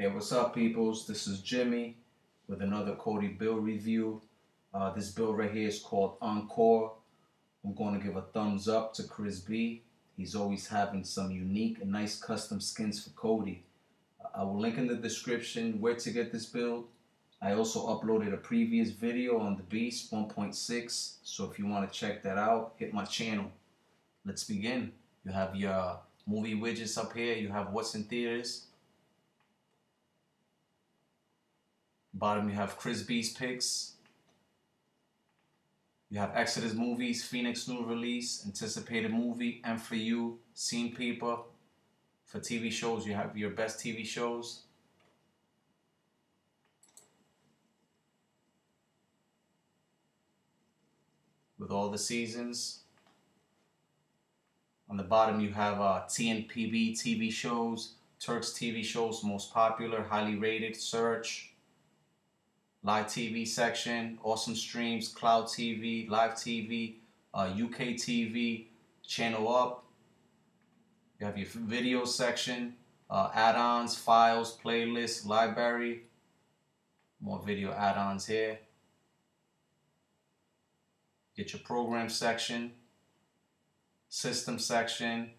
Hey, what's up, peoples? This is Jimmy with another Kodi build review. Uh, this build right here is called Encore. I'm going to give a thumbs up to Chris B. He's always having some unique and nice custom skins for Kodi. I will link in the description where to get this build. I also uploaded a previous video on the Beast 1.6, so if you want to check that out, hit my channel. Let's begin. You have your movie widgets up here. You have what's in theaters. Bottom you have Chris B's picks. You have Exodus movies, Phoenix new release, anticipated movie, and for you, Scene Paper. For TV shows, you have your best TV shows. With all the seasons. On the bottom, you have uh, TNPB TV shows, Turks TV shows, most popular, highly rated, search live TV section, awesome streams, cloud TV, live TV, uh, UK TV, channel up. You have your video section, uh, add-ons, files, playlists, library. More video add-ons here. Get your program section, system section,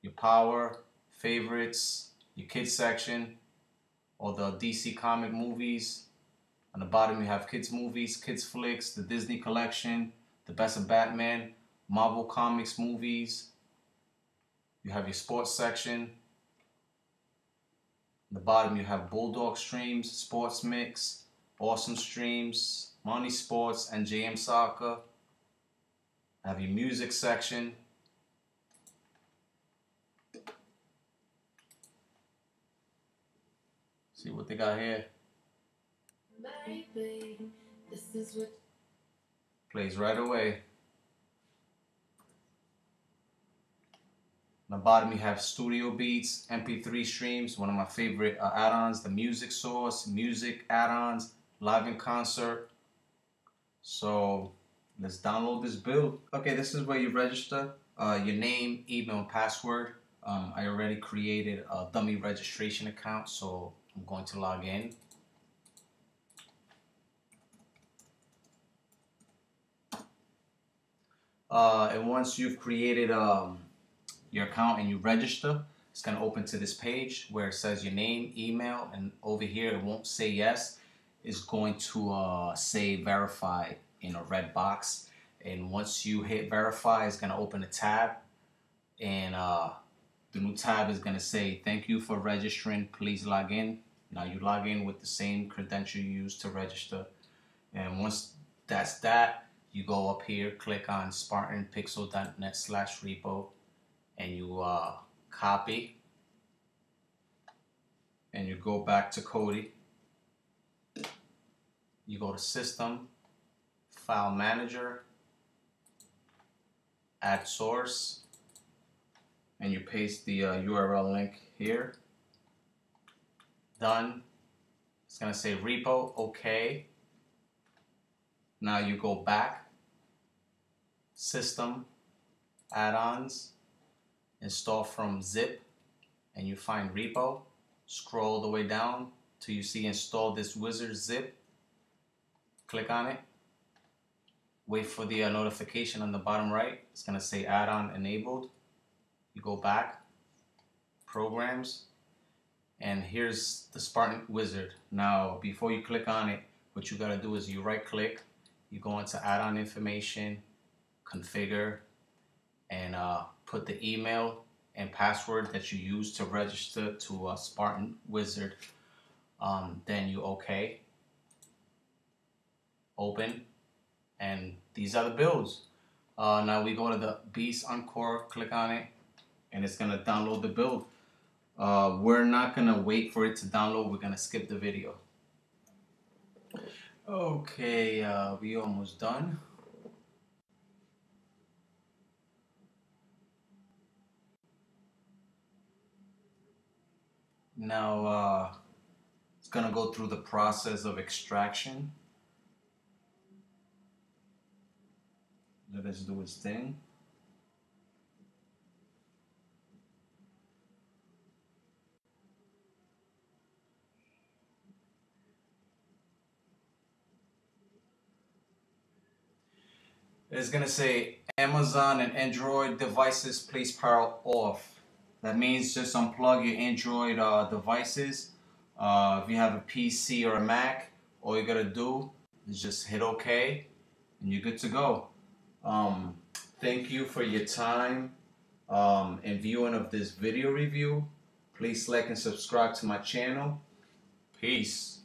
your power, favorites, your kids section, all the DC comic movies. On the bottom you have kids movies, kids flicks, the Disney collection, the best of Batman, Marvel Comics movies. You have your sports section. On the bottom you have Bulldog streams, Sports Mix, Awesome Streams, Money Sports, and JM Soccer. I have your music section. See what they got here. Baby, this is what plays right away. On the bottom you have Studio Beats, MP3 streams, one of my favorite uh, add-ons, the Music Source, Music add-ons, Live in Concert. So let's download this build. Okay, this is where you register uh, your name, email, and password. Um, I already created a dummy registration account, so I'm going to log in. Uh, and once you've created um, your account and you register, it's going to open to this page where it says your name, email, and over here it won't say yes. It's going to uh, say verify in a red box. And once you hit verify, it's going to open a tab. And uh, the new tab is going to say, thank you for registering. Please log in. Now you log in with the same credential you used to register. And once that's that, you go up here, click on spartanpixel.net slash repo, and you uh, copy. And you go back to Kodi. You go to System, File Manager, Add Source, and you paste the uh, URL link here. Done. It's gonna say repo, okay. Now you go back, system, add-ons, install from zip, and you find repo. Scroll the way down till you see install this wizard zip. Click on it. Wait for the uh, notification on the bottom right. It's gonna say add-on enabled you go back, programs, and here's the Spartan Wizard. Now, before you click on it, what you gotta do is you right click, you go into add-on information, configure, and uh, put the email and password that you use to register to a Spartan Wizard. Um, then you OK, open, and these are the builds. Uh, now we go to the Beast Encore, click on it, and it's gonna download the build. Uh, we're not gonna wait for it to download. We're gonna skip the video. Okay, uh, we almost done. Now, uh, it's gonna go through the process of extraction. Let us do its thing. It's gonna say Amazon and Android devices please power off. That means just unplug your Android uh, devices. Uh, if you have a PC or a Mac, all you gotta do is just hit OK and you're good to go. Um, thank you for your time um, and viewing of this video review. Please like and subscribe to my channel. Peace.